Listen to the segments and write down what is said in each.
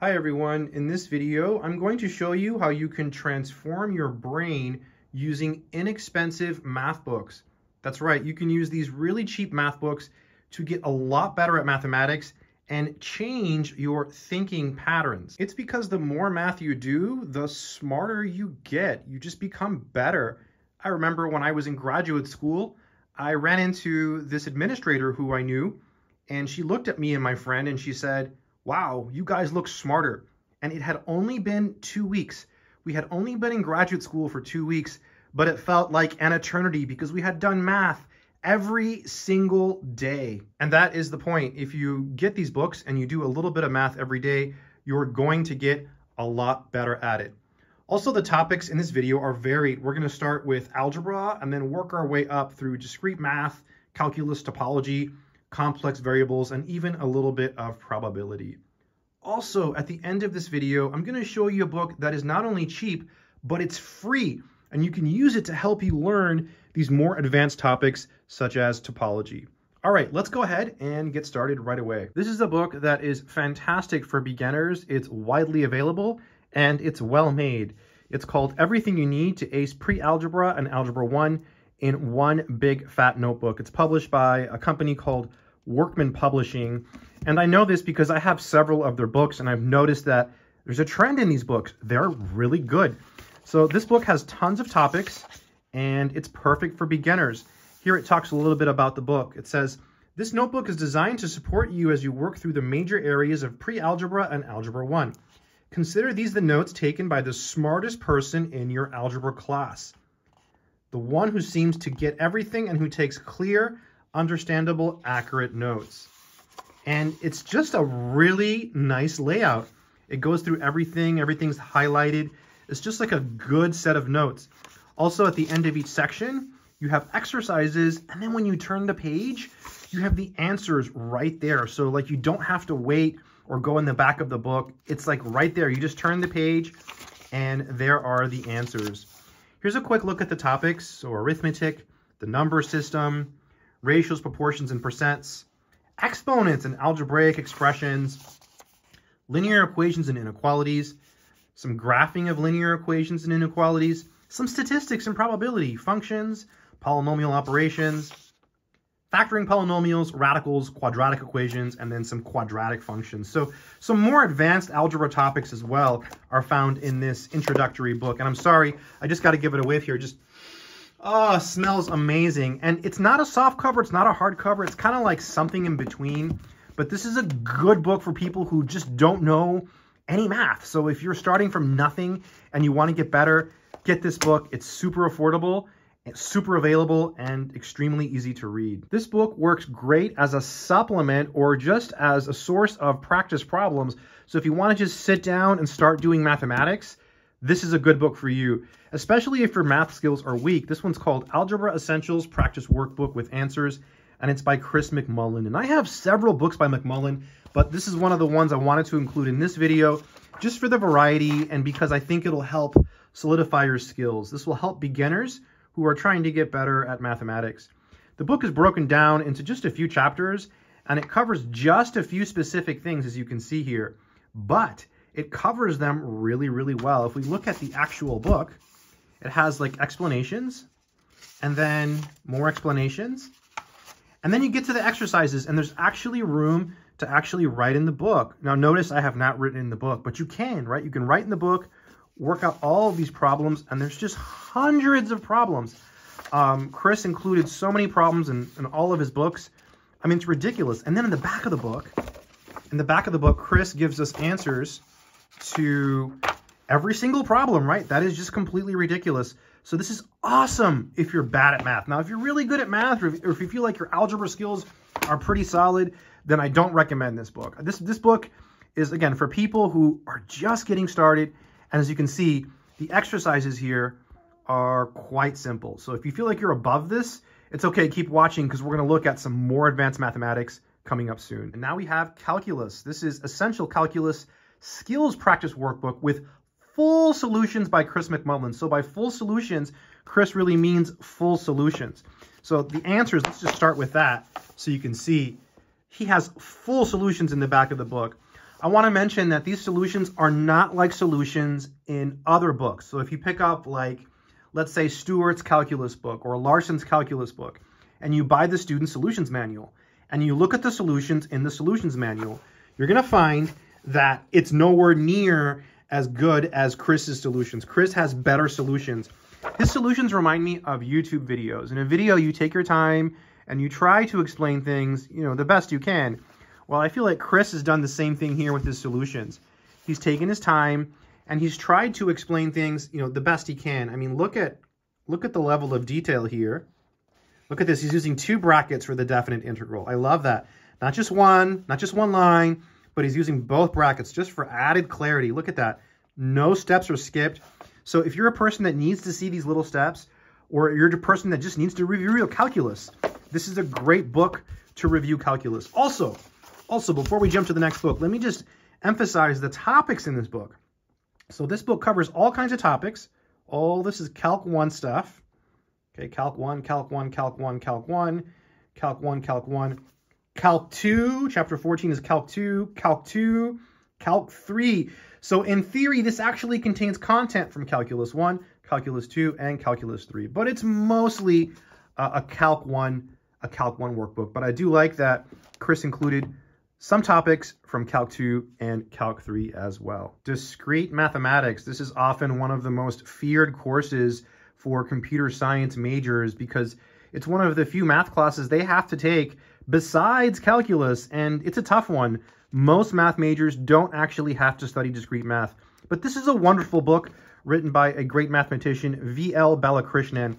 Hi everyone, in this video I'm going to show you how you can transform your brain using inexpensive math books. That's right, you can use these really cheap math books to get a lot better at mathematics and change your thinking patterns. It's because the more math you do, the smarter you get. You just become better. I remember when I was in graduate school, I ran into this administrator who I knew, and she looked at me and my friend and she said, wow, you guys look smarter. And it had only been two weeks. We had only been in graduate school for two weeks, but it felt like an eternity because we had done math every single day. And that is the point. If you get these books and you do a little bit of math every day, you're going to get a lot better at it. Also, the topics in this video are varied. We're going to start with algebra and then work our way up through discrete math, calculus, topology, complex variables, and even a little bit of probability. Also, at the end of this video, I'm going to show you a book that is not only cheap, but it's free, and you can use it to help you learn these more advanced topics such as topology. All right, let's go ahead and get started right away. This is a book that is fantastic for beginners. It's widely available and it's well made. It's called Everything You Need to Ace Pre-Algebra and Algebra 1 in one big fat notebook. It's published by a company called Workman Publishing. And I know this because I have several of their books and I've noticed that there's a trend in these books. They're really good. So this book has tons of topics and it's perfect for beginners. Here it talks a little bit about the book. It says, this notebook is designed to support you as you work through the major areas of pre-algebra and algebra 1. Consider these the notes taken by the smartest person in your algebra class. The one who seems to get everything and who takes clear, understandable, accurate notes. And it's just a really nice layout. It goes through everything, everything's highlighted. It's just like a good set of notes. Also, at the end of each section, you have exercises, and then when you turn the page, you have the answers right there. So like you don't have to wait or go in the back of the book. It's like right there. You just turn the page and there are the answers. Here's a quick look at the topics. So arithmetic, the number system, ratios, proportions, and percents, exponents and algebraic expressions, linear equations and inequalities, some graphing of linear equations and inequalities, some statistics and probability, functions, polynomial operations, factoring polynomials, radicals, quadratic equations, and then some quadratic functions. So some more advanced algebra topics as well are found in this introductory book. And I'm sorry, I just got to give it away here. Just Oh, smells amazing. And it's not a soft cover. It's not a hard cover. It's kind of like something in between. But this is a good book for people who just don't know any math. So if you're starting from nothing and you want to get better, get this book. It's super affordable. It's super available and extremely easy to read. This book works great as a supplement or just as a source of practice problems. So if you want to just sit down and start doing mathematics, this is a good book for you, especially if your math skills are weak. This one's called Algebra Essentials Practice Workbook with Answers, and it's by Chris McMullen. And I have several books by McMullen, but this is one of the ones I wanted to include in this video just for the variety and because I think it'll help solidify your skills. This will help beginners who are trying to get better at mathematics. The book is broken down into just a few chapters, and it covers just a few specific things, as you can see here. But it covers them really, really well. If we look at the actual book, it has like explanations and then more explanations. And then you get to the exercises and there's actually room to actually write in the book. Now notice I have not written in the book, but you can, right? You can write in the book, work out all of these problems, and there's just hundreds of problems. Um, Chris included so many problems in, in all of his books. I mean, it's ridiculous. And then in the back of the book, in the back of the book, Chris gives us answers to every single problem, right? That is just completely ridiculous. So this is awesome if you're bad at math. Now, if you're really good at math or if, you feel like your algebra skills are pretty solid, then I don't recommend this book. This, this book is, again, for people who are just getting started. And as you can see, the exercises here are quite simple. So if you feel like you're above this, it's okay, keep watching because we're going to look at some more advanced mathematics coming up soon. And now we have calculus. This is essential calculus skills practice workbook with full solutions by Chris McMullen. So by full solutions, Chris really means full solutions. So the answers, let's just start with that so you can see he has full solutions in the back of the book. I want to mention that these solutions are not like solutions in other books. So if you pick up like, let's say Stewart's calculus book or Larson's calculus book, and you buy the student solutions manual, and you look at the solutions in the solutions manual, you're going to find that it's nowhere near as good as Chris's solutions. Chris has better solutions. His solutions remind me of YouTube videos. In a video, you take your time and you try to explain things, you know, the best you can. Well, I feel like Chris has done the same thing here with his solutions. He's taken his time and he's tried to explain things, you know, the best he can. I mean, look at look at the level of detail here. Look at this. He's using two brackets for the definite integral. I love that. Not just one, not just one line, but he's using both brackets just for added clarity. Look at that. No steps are skipped. So if you're a person that needs to see these little steps, or you're a person that just needs to review real calculus, this is a great book to review calculus. Also, also, before we jump to the next book, let me just emphasize the topics in this book. So this book covers all kinds of topics. All this is Calc 1 stuff. Okay, Calc 1, Calc 1, Calc 1, Calc 1, Calc 1, Calc 1. Calc 2, chapter 14 is Calc 2, Calc 2, Calc 3. So in theory, this actually contains content from Calculus 1, Calculus 2, and Calculus 3. But it's mostly uh, a Calc 1, a Calc 1 workbook. But I do like that Chris included some topics from Calc 2 and Calc 3 as well. Discrete mathematics. This is often one of the most feared courses for computer science majors because it's one of the few math classes they have to take besides calculus, and it's a tough one. Most math majors don't actually have to study discrete math, but this is a wonderful book written by a great mathematician, V.L. Balakrishnan.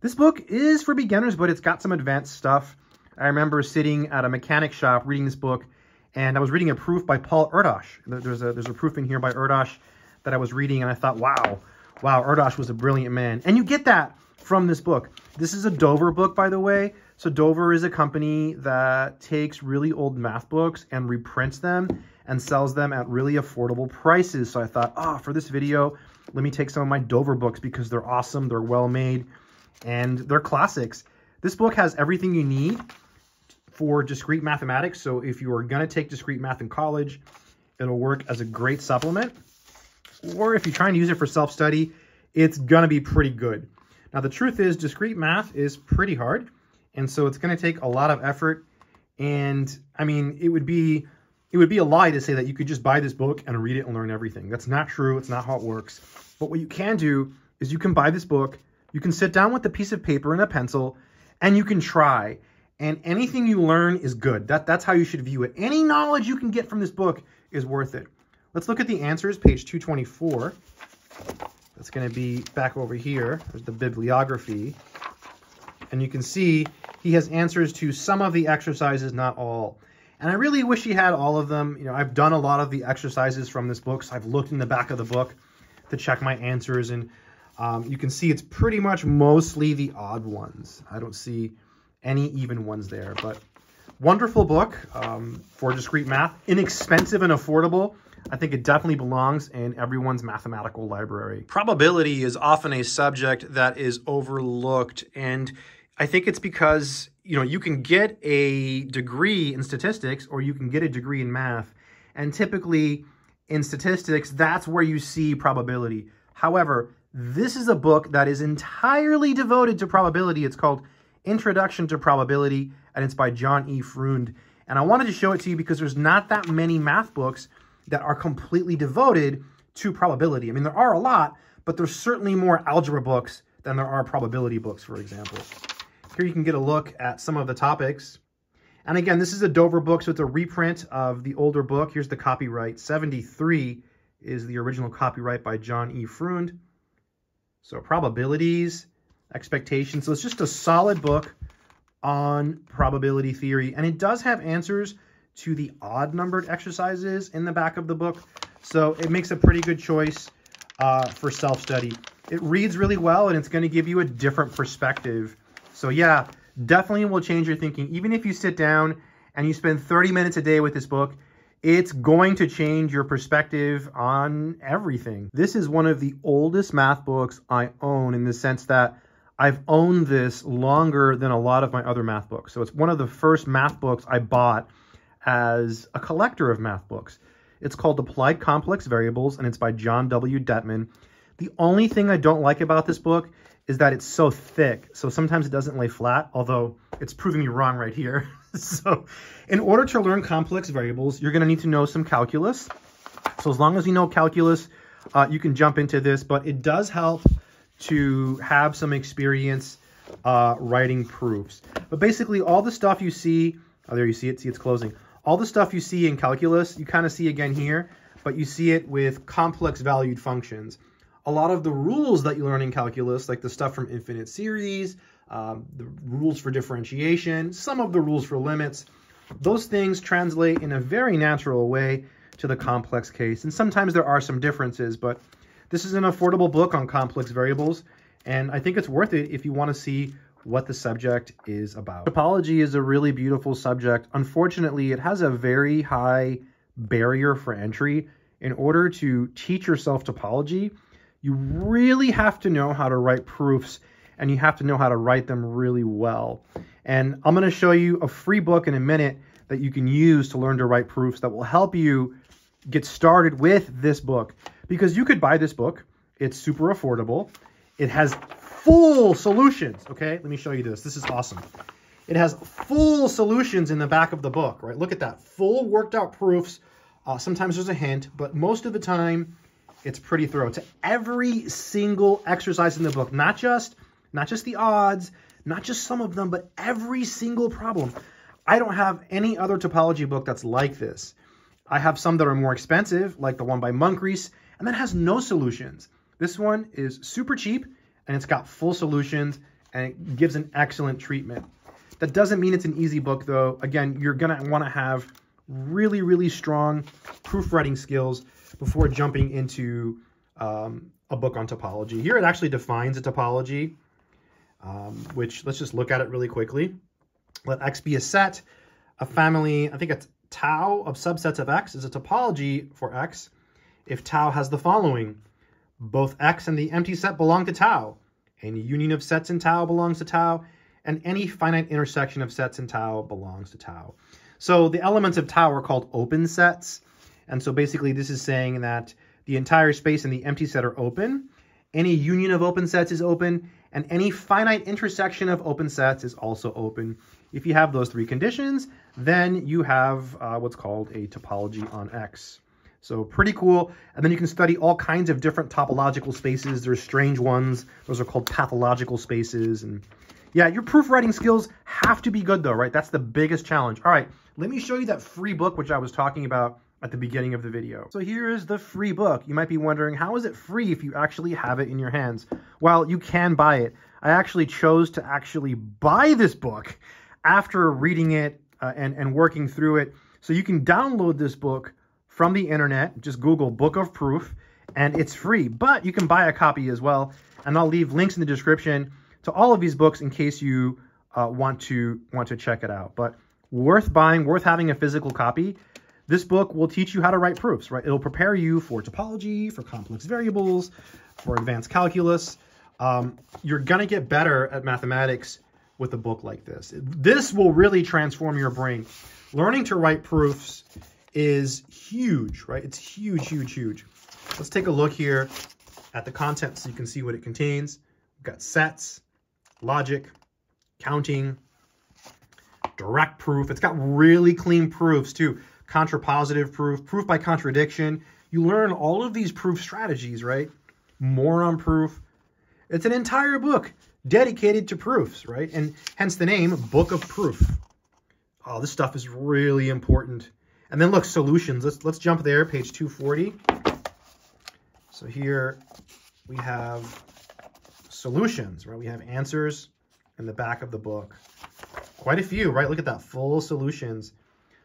This book is for beginners, but it's got some advanced stuff. I remember sitting at a mechanic shop reading this book, and I was reading a proof by Paul Erdos. There's a, there's a proof in here by Erdos that I was reading, and I thought, wow, Wow, Erdos was a brilliant man. And you get that from this book. This is a Dover book, by the way. So Dover is a company that takes really old math books and reprints them and sells them at really affordable prices. So I thought, ah, oh, for this video, let me take some of my Dover books because they're awesome, they're well made, and they're classics. This book has everything you need for discrete mathematics. So if you are going to take discrete math in college, it'll work as a great supplement or if you're trying to use it for self-study, it's going to be pretty good. Now, the truth is discrete math is pretty hard, and so it's going to take a lot of effort. And I mean, it would be it would be a lie to say that you could just buy this book and read it and learn everything. That's not true. It's not how it works. But what you can do is you can buy this book, you can sit down with a piece of paper and a pencil, and you can try. And anything you learn is good. That, that's how you should view it. Any knowledge you can get from this book is worth it. Let's look at the answers, page 224. That's going to be back over here. There's the bibliography. And you can see he has answers to some of the exercises, not all. And I really wish he had all of them. You know, I've done a lot of the exercises from this book, so I've looked in the back of the book to check my answers. And um, you can see it's pretty much mostly the odd ones. I don't see any even ones there. But wonderful book um, for discrete math. Inexpensive and affordable. I think it definitely belongs in everyone's mathematical library. Probability is often a subject that is overlooked, and I think it's because you know you can get a degree in statistics or you can get a degree in math, and typically in statistics that's where you see probability. However, this is a book that is entirely devoted to probability. It's called Introduction to Probability, and it's by John E. Freund. And I wanted to show it to you because there's not that many math books that are completely devoted to probability. I mean, there are a lot, but there's certainly more algebra books than there are probability books, for example. Here you can get a look at some of the topics. And again, this is a Dover book, so it's a reprint of the older book. Here's the copyright. 73 is the original copyright by John E. Freund. So probabilities, expectations. So it's just a solid book on probability theory. And it does have answers to the odd numbered exercises in the back of the book. So it makes a pretty good choice uh, for self-study. It reads really well and it's going to give you a different perspective. So yeah, definitely will change your thinking. Even if you sit down and you spend 30 minutes a day with this book, it's going to change your perspective on everything. This is one of the oldest math books I own in the sense that I've owned this longer than a lot of my other math books. So it's one of the first math books I bought as a collector of math books. It's called Applied Complex Variables, and it's by John W. Dettman. The only thing I don't like about this book is that it's so thick. So sometimes it doesn't lay flat, although it's proving me wrong right here. so in order to learn complex variables, you're to need to know some calculus. So as long as you know calculus, uh, you can jump into this, but it does help to have some experience uh, writing proofs. But basically all the stuff you see, oh, there you see it, see it's closing. All the stuff you see in calculus, you kind of see again here, but you see it with complex valued functions. A lot of the rules that you learn in calculus, like the stuff from infinite series, um, the rules for differentiation, some of the rules for limits, those things translate in a very natural way to the complex case. And sometimes there are some differences, but this is an affordable book on complex variables, and I think it's worth it if you want to see what the subject is about. Topology is a really beautiful subject. Unfortunately, it has a very high barrier for entry. In order to teach yourself topology, you really have to know how to write proofs and you have to know how to write them really well. And I'm going to show you a free book in a minute that you can use to learn to write proofs that will help you get started with this book because you could buy this book. It's super affordable. It has full solutions. Okay, let me show you this. This is awesome. It has full solutions in the back of the book, right? Look at that. Full worked out proofs. Uh, sometimes there's a hint, but most of the time it's pretty thorough. To every single exercise in the book, not just not just the odds, not just some of them, but every single problem. I don't have any other topology book that's like this. I have some that are more expensive, like the one by Munkres, and that has no solutions. This one is super cheap, and it's got full solutions, and it gives an excellent treatment. That doesn't mean it's an easy book, though. Again, you're going to want to have really, really strong proofwriting skills before jumping into um, a book on topology. Here it actually defines a topology, um, which let's just look at it really quickly. Let X be a set, a family, I think it's tau of subsets of X is a topology for X if tau has the following. Both X and the empty set belong to tau. Any union of sets in tau belongs to tau, and any finite intersection of sets in tau belongs to tau. So the elements of tau are called open sets. And so basically this is saying that the entire space and the empty set are open. Any union of open sets is open, and any finite intersection of open sets is also open. If you have those three conditions, then you have uh, what's called a topology on X. So pretty cool. And then you can study all kinds of different topological spaces. There's strange ones. Those are called pathological spaces. And yeah, your proofwriting skills have to be good though, right? That's the biggest challenge. All right, let me show you that free book, which I was talking about at the beginning of the video. So here is the free book. You might be wondering, how is it free if you actually have it in your hands? Well, you can buy it. I actually chose to actually buy this book after reading it uh, and, and working through it. So you can download this book from the internet. Just Google Book of Proof, and it's free. But you can buy a copy as well. And I'll leave links in the description to all of these books in case you uh, want to want to check it out. But worth buying, worth having a physical copy. This book will teach you how to write proofs, right? It'll prepare you for topology, for complex variables, for advanced calculus. Um, you're going to get better at mathematics with a book like this. This will really transform your brain. Learning to write proofs is huge, right? It's huge, huge, huge. Let's take a look here at the content so you can see what it contains. We've got sets, logic, counting, direct proof. It's got really clean proofs too. Contrapositive proof, proof by contradiction. You learn all of these proof strategies, right? More on proof. It's an entire book dedicated to proofs, right? And hence the name, Book of Proof. Oh, this stuff is really important. And then look, solutions. Let's, let's jump there, page 240. So here we have solutions, right? We have answers in the back of the book. Quite a few, right? Look at that, full solutions.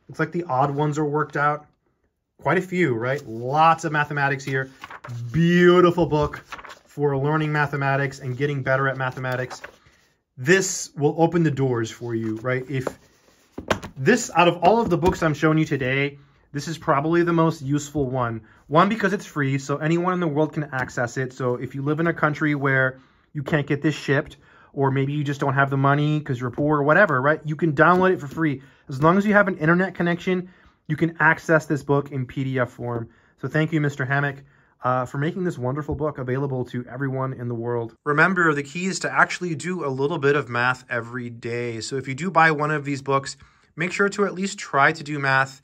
Looks like the odd ones are worked out. Quite a few, right? Lots of mathematics here. Beautiful book for learning mathematics and getting better at mathematics. This will open the doors for you, right? If this, out of all of the books I'm showing you today, this is probably the most useful one. One, because it's free, so anyone in the world can access it. So if you live in a country where you can't get this shipped, or maybe you just don't have the money because you're poor or whatever, right? You can download it for free. As long as you have an internet connection, you can access this book in PDF form. So thank you, Mr. Hammack, uh, for making this wonderful book available to everyone in the world. Remember, the key is to actually do a little bit of math every day. So if you do buy one of these books, make sure to at least try to do math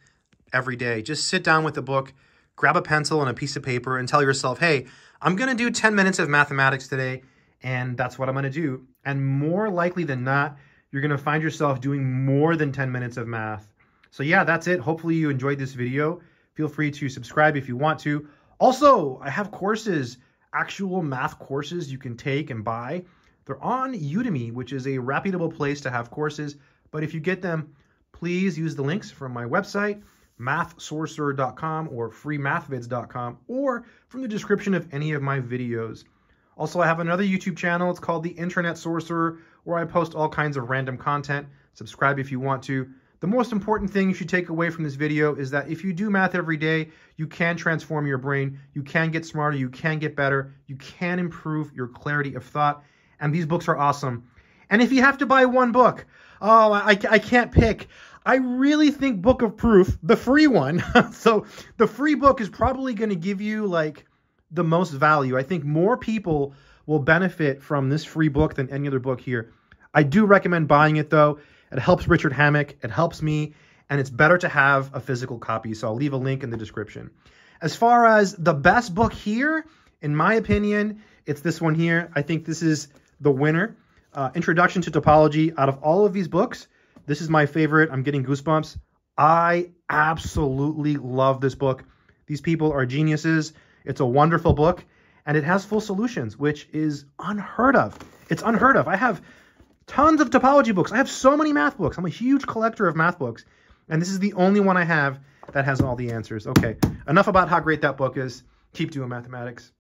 every day. Just sit down with the book, grab a pencil and a piece of paper, and tell yourself, hey, I'm going to do 10 minutes of mathematics today, and that's what I'm going to do. And more likely than not, you're going to find yourself doing more than 10 minutes of math. So yeah, that's it. Hopefully you enjoyed this video. Feel free to subscribe if you want to. Also, I have courses, actual math courses you can take and buy. They're on Udemy, which is a reputable place to have courses. But if you get them, please use the links from my website, mathsorcerer.com or freemathvids.com, or from the description of any of my videos. Also, I have another YouTube channel. It's called The Internet Sorcerer, where I post all kinds of random content. Subscribe if you want to. The most important thing you should take away from this video is that if you do math every day, you can transform your brain, you can get smarter, you can get better, you can improve your clarity of thought, and these books are awesome. And if you have to buy one book, oh, I, I can't pick. I really think Book of Proof, the free one, so the free book is probably going to give you like the most value. I think more people will benefit from this free book than any other book here. I do recommend buying it though. It helps Richard Hammack. It helps me. And it's better to have a physical copy. So I'll leave a link in the description. As far as the best book here, in my opinion, it's this one here. I think this is the winner. Uh, Introduction to Topology. Out of all of these books, this is my favorite. I'm getting goosebumps. I absolutely love this book. These people are geniuses. It's a wonderful book, and it has full solutions, which is unheard of. It's unheard of. I have tons of topology books. I have so many math books. I'm a huge collector of math books. And this is the only one I have that has all the answers. Okay, enough about how great that book is. Keep doing mathematics.